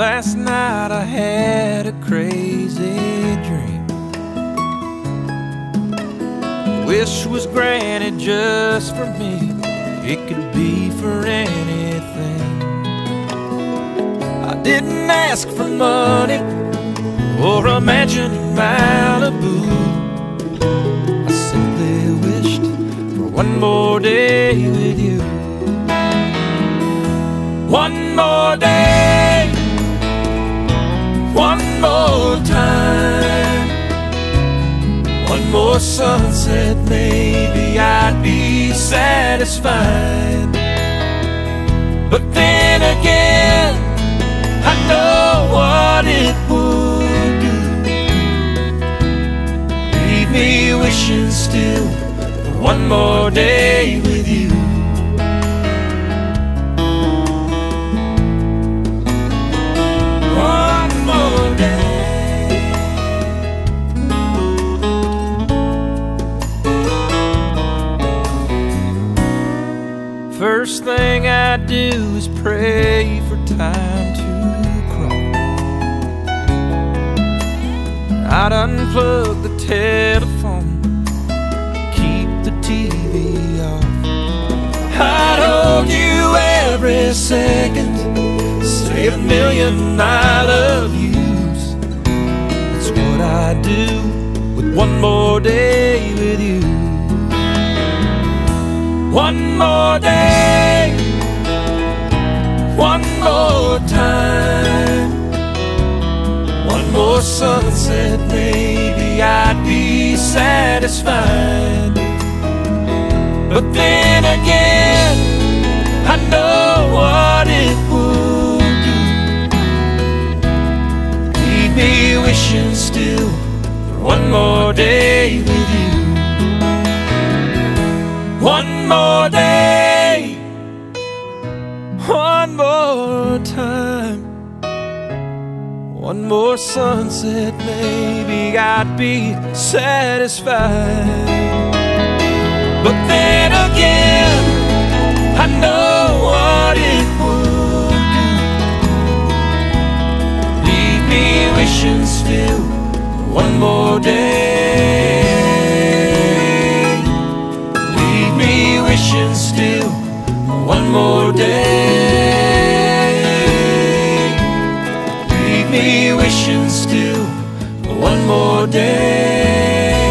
Last night I had a crazy dream. Wish was granted just for me. It could be for anything. I didn't ask for money or a mansion in Malibu. I simply wished for one more day with you. One more day, more sunset, maybe I'd be satisfied. But then again, I know what it would do. Leave me wishing still for one more day with you. Thing I do is pray for time to crawl. I'd unplug the telephone, keep the TV off. I'd hold you every second, say a million I love yous. That's what I do with one more day with you. One more day, one more time, one more sunset, maybe I'd be satisfied. But then again, I know what it would do. Leave me wishing still for one more day with you. One more day, one more time. One more sunset, maybe I'd be satisfied. But then again, I know what it would do. Leave me wishing still one more day. Leave me wishing still one more day. day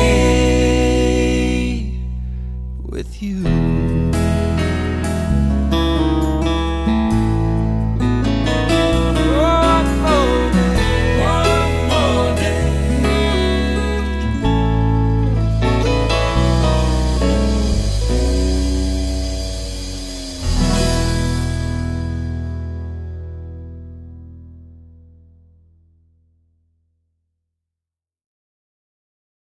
with you.